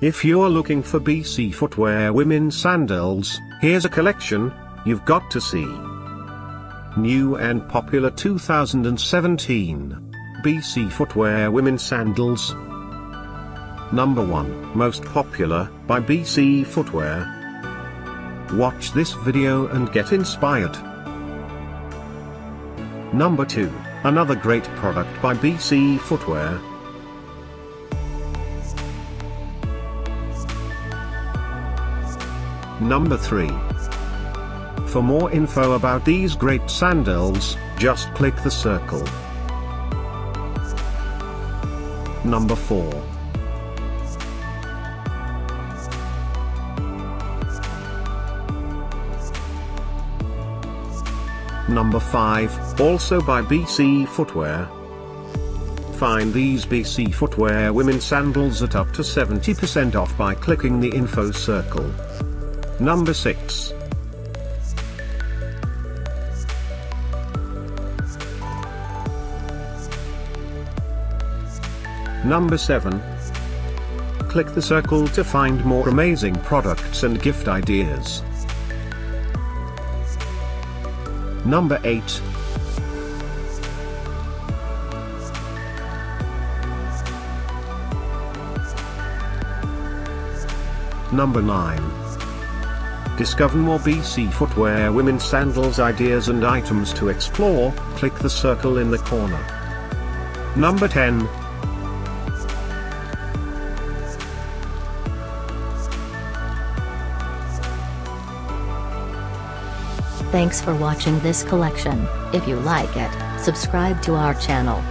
If you're looking for BC footwear women's sandals, here's a collection you've got to see. New and popular 2017 BC footwear women's sandals. Number 1 Most popular by BC Footwear. Watch this video and get inspired. Number 2 Another great product by BC Footwear. Number 3. For more info about these great sandals, just click the circle. Number 4. Number 5, also by BC Footwear. Find these BC Footwear women's sandals at up to 70% off by clicking the info circle. Number 6. Number 7. Click the circle to find more amazing products and gift ideas. Number 8. Number 9. Discover more BC footwear women's sandals ideas and items to explore, click the circle in the corner. Number 10. Thanks for watching this collection. If you like it, subscribe to our channel.